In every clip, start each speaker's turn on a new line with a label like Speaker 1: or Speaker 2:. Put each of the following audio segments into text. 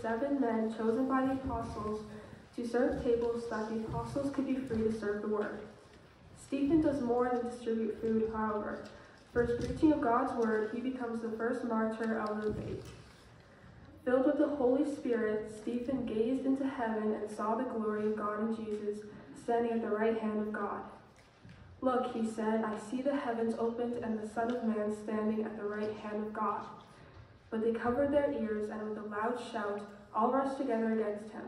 Speaker 1: seven men chosen by the apostles to serve tables so that the apostles could be free to serve the word. Stephen does more than distribute food, however. For his preaching of God's word, he becomes the first martyr of the faith. Filled with the Holy Spirit, Stephen gazed into heaven and saw the glory of God and Jesus standing at the right hand of God. Look, he said, I see the heavens opened and the Son of Man standing at the right hand of God. But they covered their ears, and with a loud shout, all rushed together against him.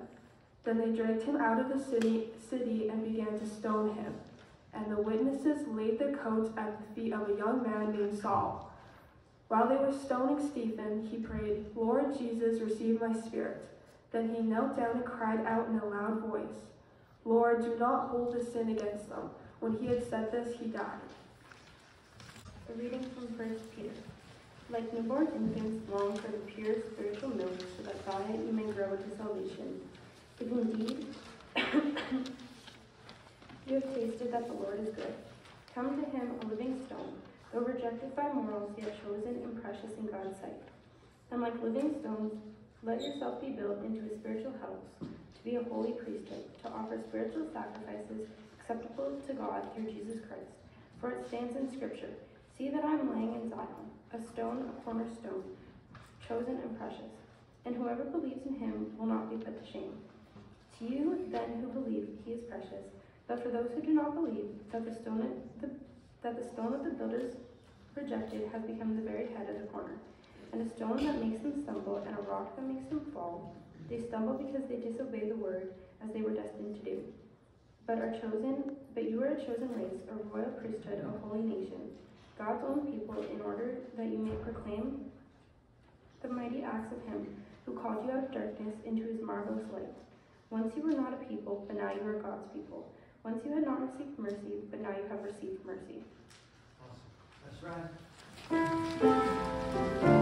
Speaker 1: Then they dragged him out of the city, city and began to stone him. And the witnesses laid their coats at the feet of a young man named Saul. While they were stoning Stephen, he prayed, Lord Jesus, receive my spirit. Then he knelt down and cried out in a loud voice, Lord, do not hold this sin against them. When he had said this, he died.
Speaker 2: A reading from 1 Peter. Like newborn infants, long for the pure spiritual milk, so that by it you may grow into salvation. If indeed you have tasted that the Lord is good, come to him a living stone, though rejected by mortals, yet chosen and precious in God's sight. And like living stones, let yourself be built into a spiritual house, to be a holy priesthood, to offer spiritual sacrifices acceptable to God through Jesus Christ. For it stands in Scripture See that I am laying in Zion a stone, a cornerstone, chosen and precious, and whoever believes in him will not be put to shame. To you, then, who believe, he is precious. But for those who do not believe, that the stone, the, that the stone of the builders rejected has become the very head of the corner, and a stone that makes them stumble, and a rock that makes them fall. They stumble because they disobey the word, as they were destined to do but are chosen, but you are a chosen race, a royal priesthood, a holy nation, God's own people, in order that you may proclaim the mighty acts of him who called you out of darkness into his marvelous light. Once you were not a people, but now you are God's people. Once you had not received mercy, but now you have received mercy.
Speaker 3: Awesome. That's right.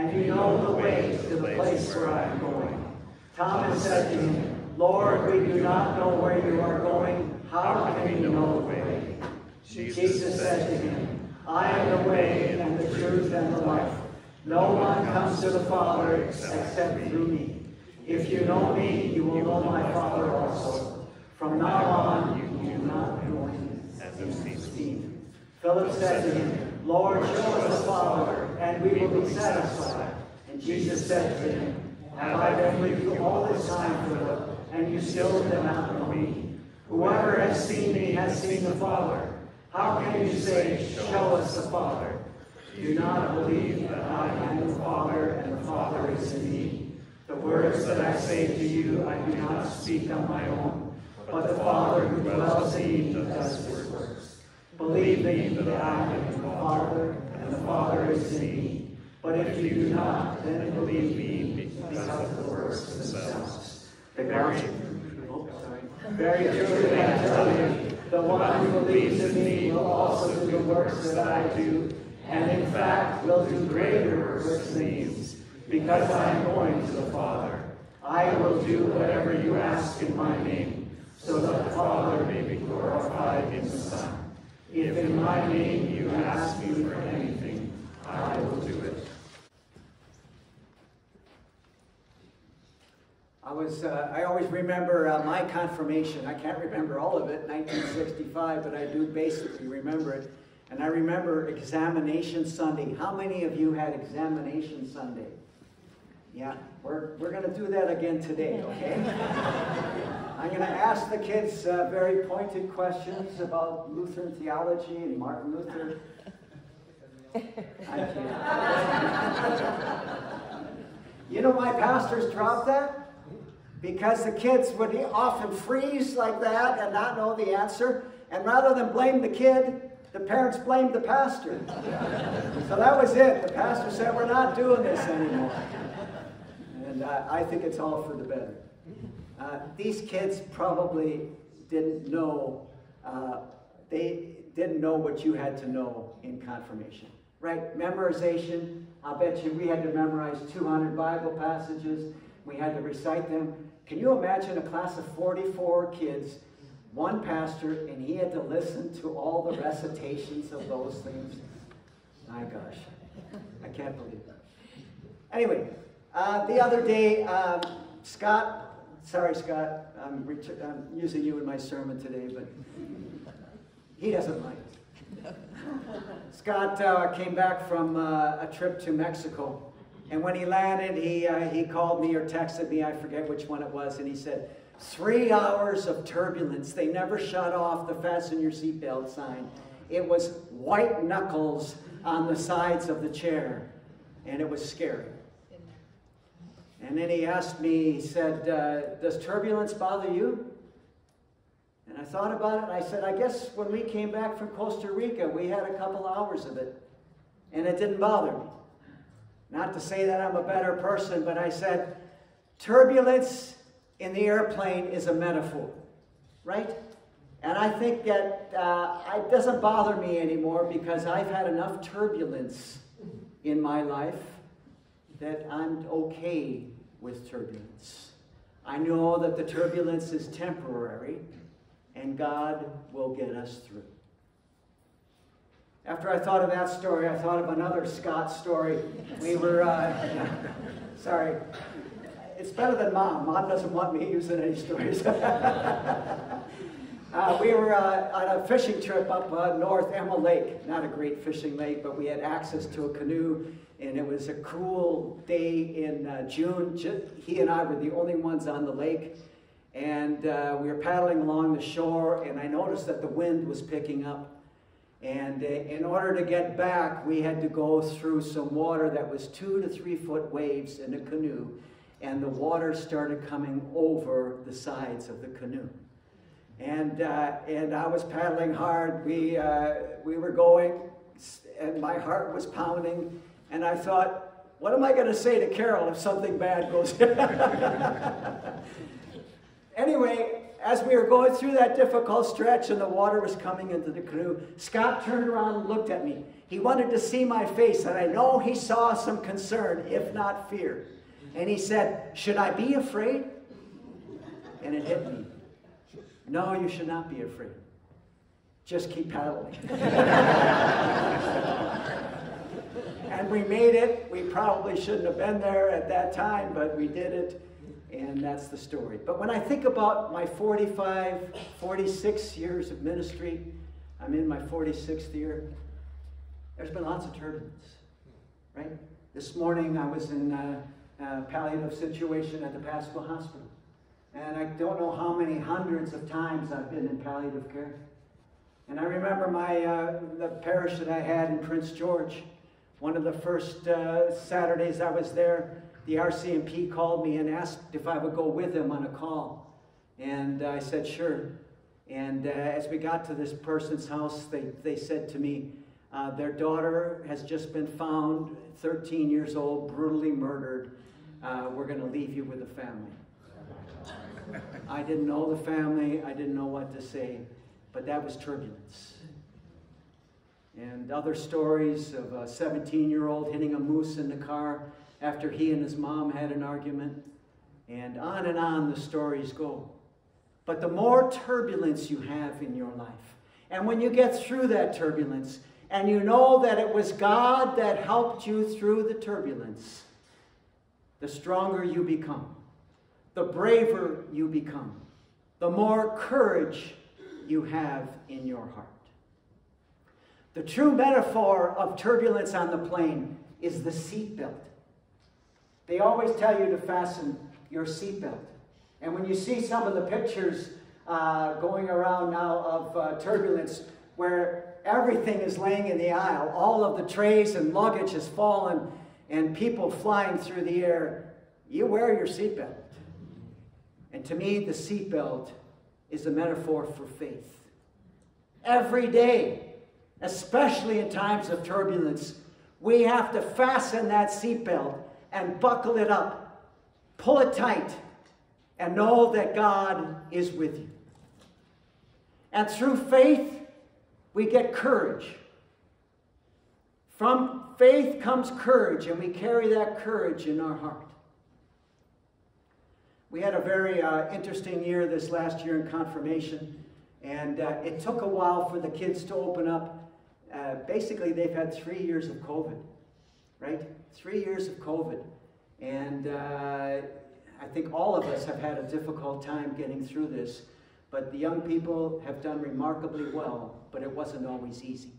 Speaker 4: And you know the way to the place where I am going. Thomas said to him, Lord, we do not know where you are going. How can we know the way? Jesus said to him, I am the way and the truth and the life. No one comes to the Father except through me. If you know me, you will know my Father also. From now on, you do not know him. Philip said to him, Lord, show us the Father, and we will be satisfied. And Jesus said to him, Have I been with you all this time, Philip, and you still do not know me? Whoever has seen me has seen the Father. How can you say, Show us the Father? Do not believe that I am the Father, and the Father is in me. The words that I say to you, I do not speak on my own, but the Father who dwells in me does his works. Believe me that I am the Father, the Father is in me. But if you do not, then believe me because of the works themselves. The sorry. Very truly I tell you, the one who believes in me will also do the works that I do, and in fact will do greater works than these, because I am going to the Father. I will do whatever you ask in my name, so that the Father may be glorified in the Son. If in my name you ask me for anything, I will do it.
Speaker 3: I was, uh, I always remember uh, my confirmation. I can't remember all of it, 1965, but I do basically remember it. And I remember examination Sunday. How many of you had examination Sunday? Yeah, we're, we're going to do that again today, okay? I'm going to ask the kids uh, very pointed questions about Lutheran theology and Martin Luther. I can't. you know why pastors drop that? Because the kids would often freeze like that and not know the answer. And rather than blame the kid, the parents blamed the pastor. so that was it. The pastor said, We're not doing this anymore. And uh, I think it's all for the better. Uh, these kids probably didn't know, uh, they didn't know what you had to know in confirmation, right? Memorization, I bet you we had to memorize 200 Bible passages. We had to recite them. Can you imagine a class of 44 kids, one pastor, and he had to listen to all the recitations of those things? My gosh, I can't believe that. Anyway, uh, the other day, um, Scott, sorry Scott, I'm, I'm, using you in my sermon today, but he doesn't mind. Scott uh, came back from uh, a trip to Mexico and when he landed, he, uh, he called me or texted me, I forget which one it was, and he said, Three hours of turbulence. They never shut off the fasten your seatbelt sign. It was white knuckles on the sides of the chair, and it was scary. And then he asked me, he said, uh, Does turbulence bother you? And I thought about it, I said, I guess when we came back from Costa Rica, we had a couple hours of it, and it didn't bother me. Not to say that I'm a better person, but I said, turbulence in the airplane is a metaphor, right? And I think that uh, it doesn't bother me anymore because I've had enough turbulence in my life that I'm okay with turbulence. I know that the turbulence is temporary and God will get us through. After I thought of that story, I thought of another Scott story. We were, uh, sorry, it's better than mom. Mom doesn't want me using any stories. uh, we were uh, on a fishing trip up uh, north Emma Lake. Not a great fishing lake, but we had access to a canoe, and it was a cool day in uh, June. He and I were the only ones on the lake, and uh, we were paddling along the shore, and I noticed that the wind was picking up. And uh, in order to get back, we had to go through some water that was two to three foot waves in a canoe. And the water started coming over the sides of the canoe. And, uh, and I was paddling hard. We, uh, we were going, and my heart was pounding. And I thought, what am I going to say to Carol if something bad goes? anyway, as we were going through that difficult stretch and the water was coming into the canoe, Scott turned around and looked at me. He wanted to see my face, and I know he saw some concern, if not fear. And he said, Should I be afraid? And it hit me. No, you should not be afraid. Just keep paddling. and we made it. We probably shouldn't have been there at that time, but we did it. And that's the story. But when I think about my 45, 46 years of ministry, I'm in my 46th year. There's been lots of turbulence, right? This morning I was in a, a palliative situation at the Pasqua Hospital. And I don't know how many hundreds of times I've been in palliative care. And I remember my uh, the parish that I had in Prince George. One of the first uh, Saturdays I was there, the RCMP called me and asked if I would go with them on a call. And I said, sure. And uh, as we got to this person's house, they, they said to me, uh, their daughter has just been found, 13 years old, brutally murdered. Uh, we're going to leave you with the family. I didn't know the family, I didn't know what to say, but that was turbulence. And other stories of a 17 year old hitting a moose in the car after he and his mom had an argument. And on and on the stories go. But the more turbulence you have in your life, and when you get through that turbulence, and you know that it was God that helped you through the turbulence, the stronger you become, the braver you become, the more courage you have in your heart. The true metaphor of turbulence on the plane is the seatbelt. They always tell you to fasten your seatbelt. And when you see some of the pictures uh, going around now of uh, turbulence where everything is laying in the aisle, all of the trays and luggage has fallen, and people flying through the air, you wear your seatbelt. And to me, the seatbelt is a metaphor for faith. Every day, especially in times of turbulence, we have to fasten that seatbelt and buckle it up, pull it tight, and know that God is with you. And through faith, we get courage. From faith comes courage, and we carry that courage in our heart. We had a very uh, interesting year this last year in confirmation, and uh, it took a while for the kids to open up. Uh, basically, they've had three years of COVID, right? Three years of COVID. And uh, I think all of us have had a difficult time getting through this, but the young people have done remarkably well, but it wasn't always easy.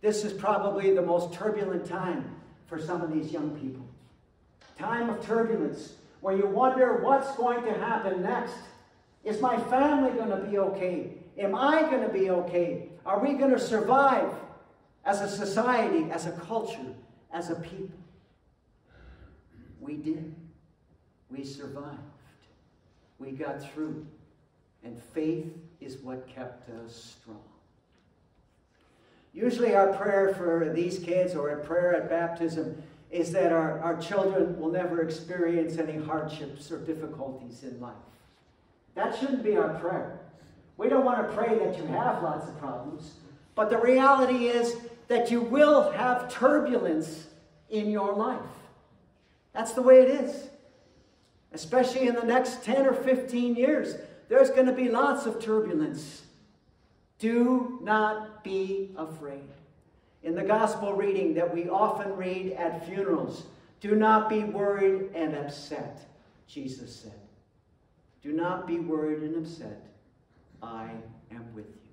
Speaker 3: This is probably the most turbulent time for some of these young people. Time of turbulence where you wonder what's going to happen next. Is my family going to be okay? Am I going to be okay? Are we going to survive as a society, as a culture, as a people? We did. We survived. We got through. And faith is what kept us strong. Usually, our prayer for these kids or a prayer at baptism is that our, our children will never experience any hardships or difficulties in life. That shouldn't be our prayer. We don't want to pray that you have lots of problems, but the reality is that you will have turbulence in your life. That's the way it is. Especially in the next 10 or 15 years, there's going to be lots of turbulence. Do not be afraid in the gospel reading that we often read at funerals. Do not be worried and upset, Jesus said. Do not be worried and upset. I am with you.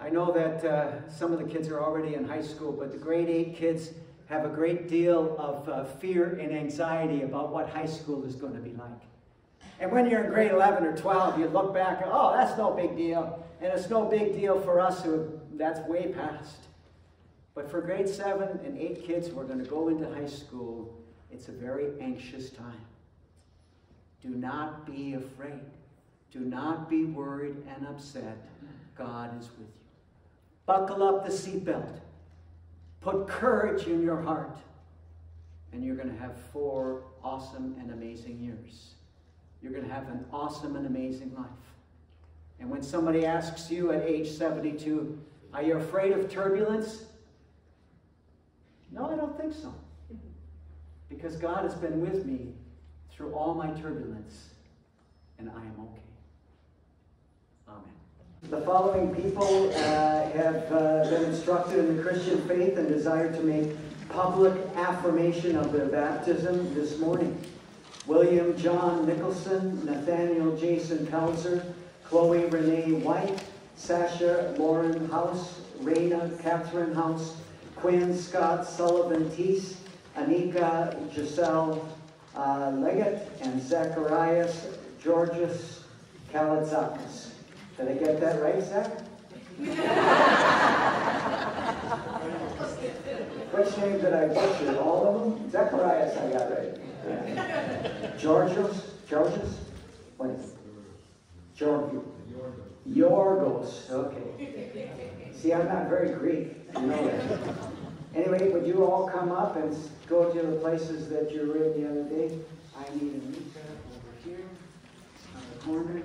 Speaker 3: I know that uh, some of the kids are already in high school, but the grade 8 kids have a great deal of uh, fear and anxiety about what high school is going to be like. And when you're in grade 11 or 12, you look back, oh, that's no big deal. And it's no big deal for us who that's way past. But for grade seven and eight kids who are going to go into high school, it's a very anxious time. Do not be afraid. Do not be worried and upset. God is with you. Buckle up the seatbelt. Put courage in your heart. And you're going to have four awesome and amazing years. You're going to have an awesome and amazing life. And when somebody asks you at age 72, are you afraid of turbulence? No, I don't think so. Because God has been with me through all my turbulence, and I am okay. Amen. The following people uh, have uh, been instructed in the Christian faith and desire to make public affirmation of their baptism this morning. William John Nicholson, Nathaniel Jason Pelzer, Chloe Renee White, Sasha Lauren House, Raina Catherine House, Quinn Scott Sullivan Teese, Anika Giselle uh, Leggett, and Zacharias Georges Kalitzakis. Did I get that right, Zach? Which name did I butcher? All of them? Zacharias I got right. Yeah. Georgios? Georgios? What is it? Georgios. Yorgos. Okay. See, I'm not very Greek. You know that. Anyway, would you all come up and go to the places that you were in the other day? I need Anika over here on the corner.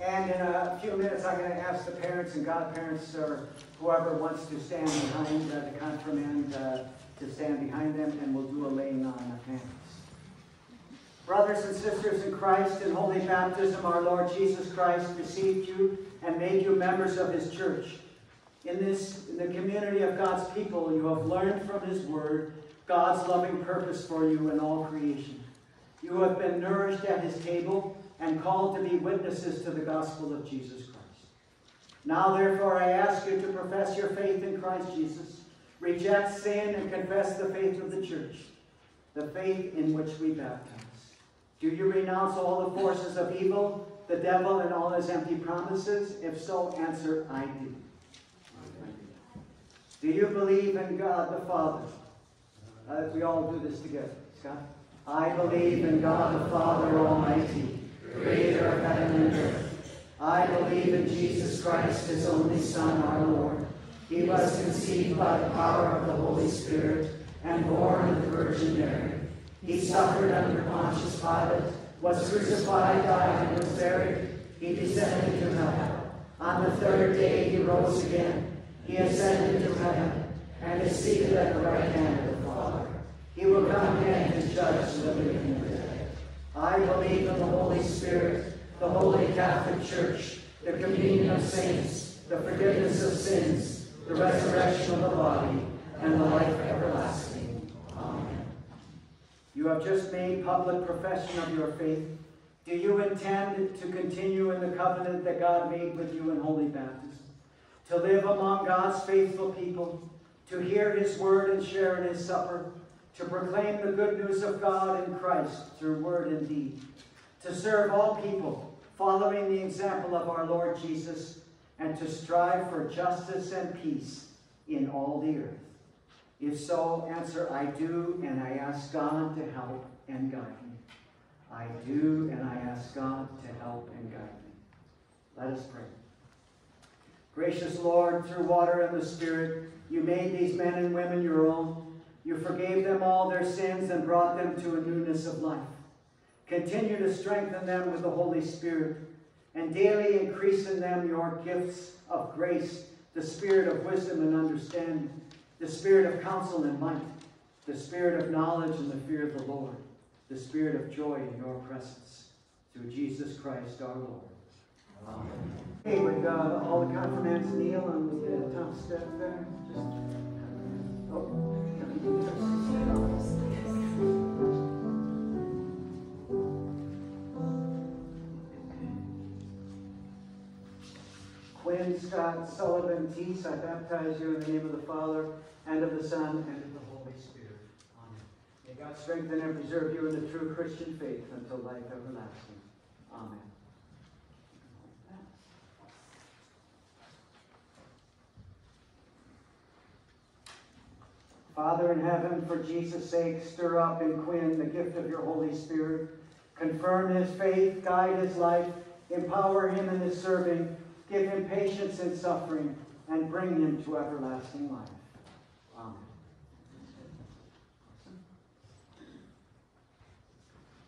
Speaker 3: And in a few minutes, I'm going to ask the parents and godparents or whoever wants to stand behind uh, the confirmand uh, to stand behind them, and we'll do a laying on of hands. Brothers and sisters in Christ, in holy baptism, our Lord Jesus Christ received you and made you members of his church. In this, in the community of God's people, you have learned from his word God's loving purpose for you in all creation. You have been nourished at his table and called to be witnesses to the gospel of Jesus Christ. Now, therefore, I ask you to profess your faith in Christ Jesus, reject sin, and confess the faith of the church, the faith in which we baptize. Do you renounce all the forces of evil, the devil, and all his empty promises? If so, answer, I do. Do you believe in God the Father? Uh, we all do this together. Scott? I believe in God the Father Almighty, creator of heaven and earth. I believe in Jesus Christ, his only Son, our Lord. He was conceived by the power of the Holy Spirit and born of the Virgin Mary. He suffered under Pontius Pilate, was crucified, died, and was buried. He descended into hell. On the third day he rose again. He ascended into heaven and is seated at the right hand of the Father. He will come again to judge the living and the dead. I believe in the Holy Spirit, the Holy Catholic Church, the communion of saints, the forgiveness of sins, the resurrection of the body, and the life everlasting. You have just made public profession of your faith. Do you intend to continue in the covenant that God made with you in holy baptism? To live among God's faithful people, to hear his word and share in his supper, to proclaim the good news of God in Christ through word and deed, to serve all people, following the example of our Lord Jesus, and to strive for justice and peace in all the earth. If so, answer, I do, and I ask God to help and guide me. I do, and I ask God to help and guide me. Let us pray. Gracious Lord, through water and the Spirit, you made these men and women your own. You forgave them all their sins and brought them to a newness of life. Continue to strengthen them with the Holy Spirit and daily increase in them your gifts of grace, the spirit of wisdom and understanding, the spirit of counsel and might, the spirit of knowledge and the fear of the Lord, the spirit of joy in your presence. Through Jesus Christ our Lord. Amen. Hey, would uh, all the confirmands kneel on the top step there? Just, oh. Scott Sullivan Teese, I baptize you in the name of the Father, and of the Son, and of the Holy Spirit. Amen. May God strengthen and preserve you in the true Christian faith until life everlasting. Amen. Father in heaven, for Jesus' sake, stir up in Quinn the gift of your Holy Spirit. Confirm his faith, guide his life, empower him in his serving, give him patience in suffering, and bring him to everlasting life. Amen.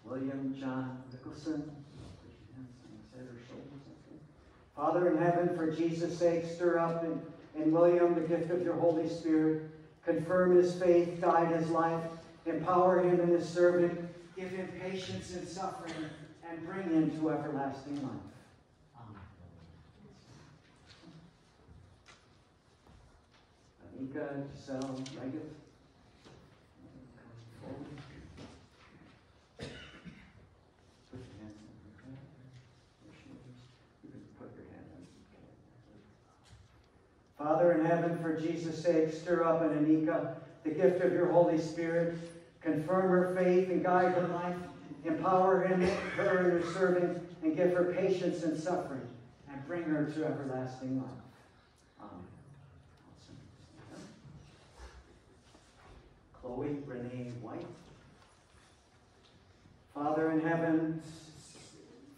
Speaker 3: William John Nicholson. Father in heaven, for Jesus' sake, stir up in, in William the gift of your Holy Spirit. Confirm his faith, guide his life, empower him in his servant, give him patience in suffering, and bring him to everlasting life. Mika Giselle Father in heaven, for Jesus' sake, stir up in Anika the gift of your Holy Spirit. Confirm her faith and guide her life. Empower him, her and her serving, and give her patience and suffering, and bring her to everlasting life. Chloe Renee White. Father in heaven,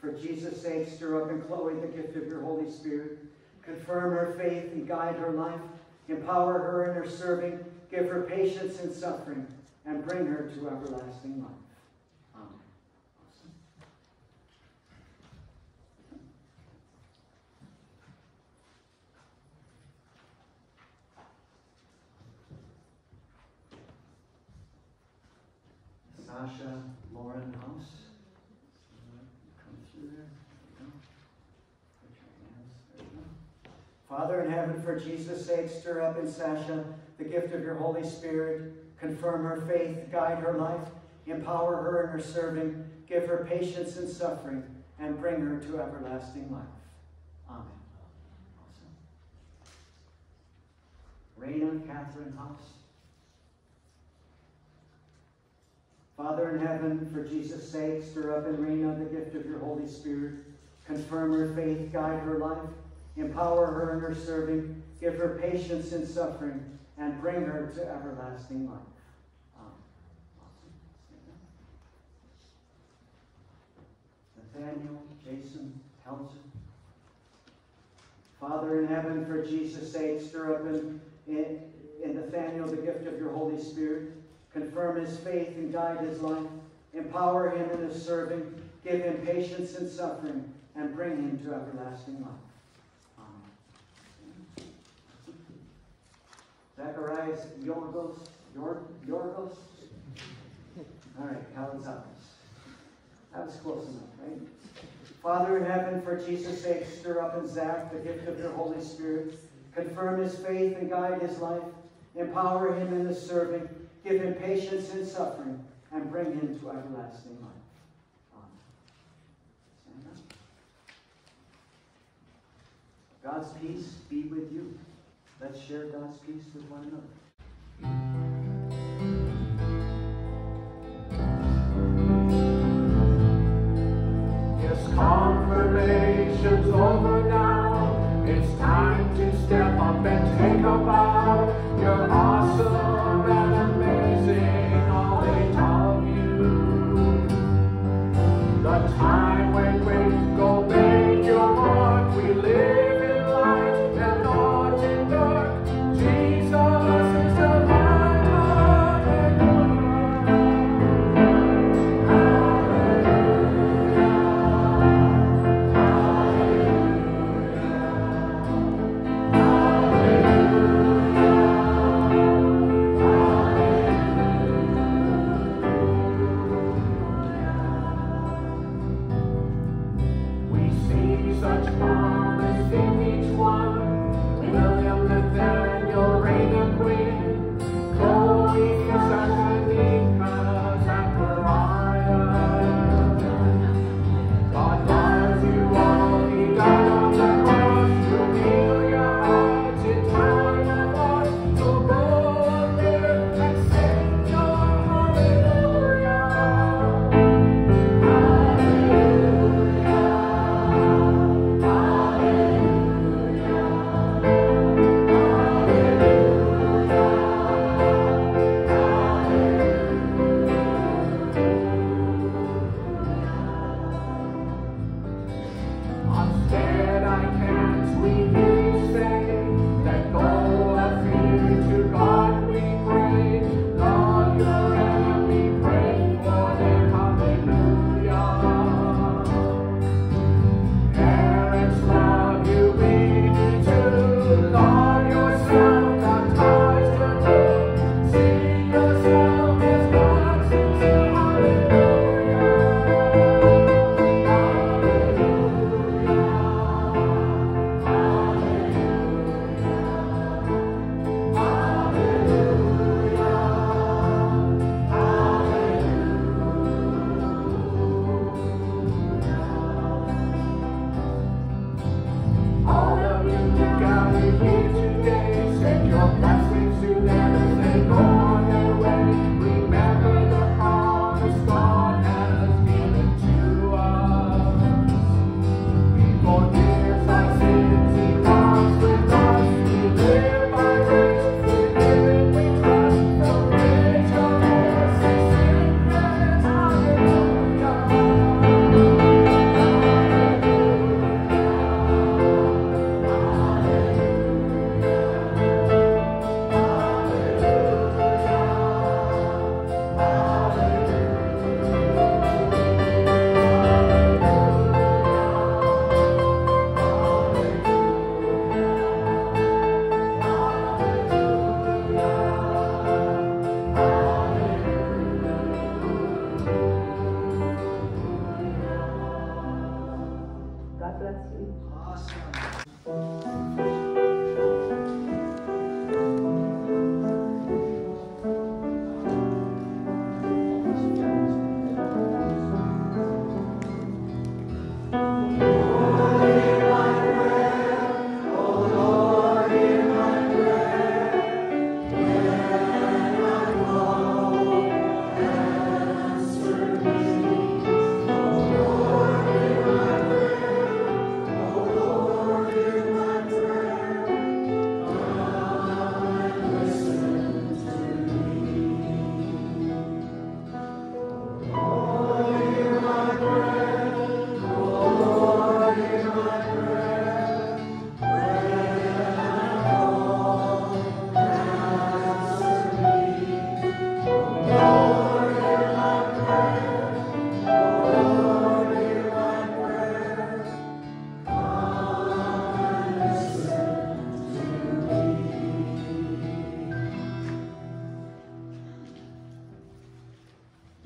Speaker 3: for Jesus' sake, stir up in Chloe the gift of your Holy Spirit. Confirm her faith and guide her life. Empower her in her serving. Give her patience in suffering and bring her to everlasting life. Amen. Sasha Lauren House. Come through there. There you go. Put your hands. There you go. Father in heaven, for Jesus' sake, stir up in Sasha the gift of your Holy Spirit. Confirm her faith, guide her life, empower her in her serving, give her patience in suffering, and bring her to everlasting life. Amen. Awesome. Catherine House. Father in heaven, for Jesus' sake, stir up in Raina the gift of your Holy Spirit. Confirm her faith, guide her life, empower her in her serving, give her patience in suffering, and bring her to everlasting life. Nathaniel Jason Helzer. Father in heaven, for Jesus' sake, stir up in, in, in Nathaniel the gift of your Holy Spirit. Confirm his faith and guide his life. Empower him in his serving. Give him patience in suffering and bring him to everlasting life. Amen. Zacharias Yorgos, Yor, Yorgos? All right, Kalizakis. That was close enough, right? Father in heaven, for Jesus' sake, stir up in Zach the gift of your Holy Spirit. Confirm his faith and guide his life. Empower him in his serving. Give him patience in suffering and bring him to everlasting life. God's peace be with you. Let's share God's peace with one another.
Speaker 5: Yes, confirmation's over now. It's time to step up and take a bow. You're awesome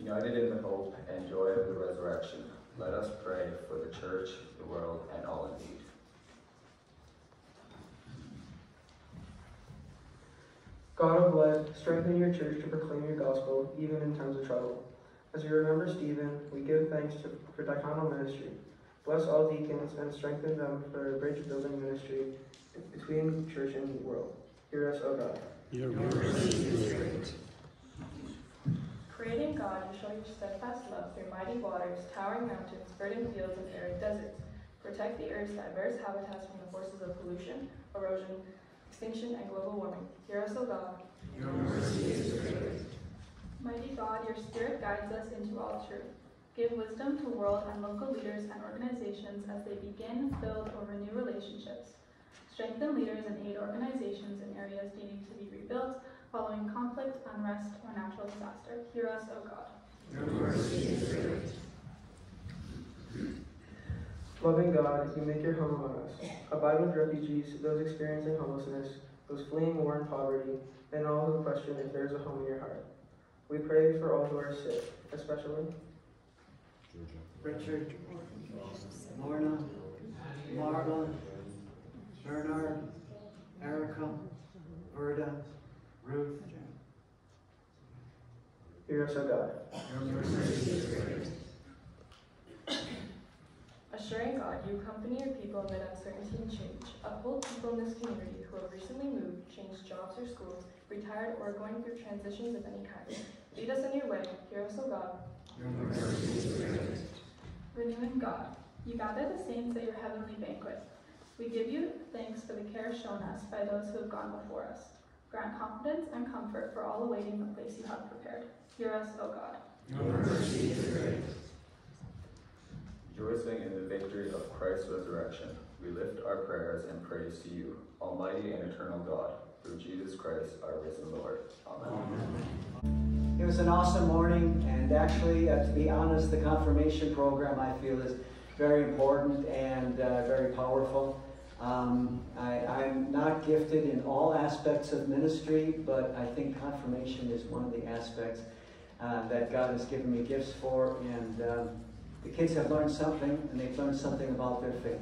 Speaker 6: United in the hope and joy of the resurrection, let us pray for the church, the world, and all in need.
Speaker 7: God of life, strengthen your church to proclaim your gospel even in times of trouble. As we remember Stephen, we give thanks to, for diaconal ministry. Bless all deacons and strengthen them for bridge building ministry between church and world. Hear us, O God.
Speaker 8: Your Creating God, you show your steadfast love through mighty waters, towering mountains, verdant fields, and arid deserts. Protect the Earth's diverse habitats from the forces of pollution, erosion, extinction, and global warming. Hear us, O God. Your mercy is great. Mighty God, your Spirit guides us into all truth. Give wisdom to world and local leaders and organizations as they begin, build, or renew relationships. Strengthen leaders and aid organizations in areas needing to be rebuilt following conflict, unrest, or natural disaster. Hear us, O God.
Speaker 7: Loving God, you make your home among us. Abide with refugees, those experiencing homelessness, those fleeing war and poverty, and all who question if there is a home in your heart. We pray for all who are sick, especially
Speaker 4: Richard, Lorna, Marla, Bernard, Erica, Verda, Ruth.
Speaker 7: Hear us, O God.
Speaker 8: Assuring God, you accompany your people amid uncertainty and change. Uphold people in this community who have recently moved, changed jobs or schools, retired, or are going through transitions of any kind. Lead us in your way. Hear us, O God. Renewing God, you gather the saints at your heavenly banquet. We give you thanks for the care shown us by those who have gone before us. Grant confidence and comfort for all awaiting the place you have prepared. Hear us, O God.
Speaker 6: Your mercy and grace, rejoicing in the victory of Christ's resurrection, we lift our prayers and praise to you, Almighty and eternal God, through Jesus Christ, our risen Lord. Amen.
Speaker 3: It was an awesome morning, and actually, uh, to be honest, the confirmation program I feel is very important and uh, very powerful. Um, I, I'm not gifted in all aspects of ministry, but I think confirmation is one of the aspects uh, that God has given me gifts for, and um, the kids have learned something, and they've learned something about their faith.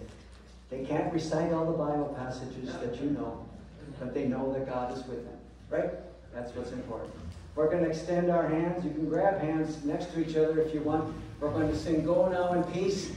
Speaker 3: They can't recite all the Bible passages that you know, but they know that God is with them, right? That's what's important. We're going to extend our hands. You can grab hands next to each other if you want. We're going to sing Go Now in Peace.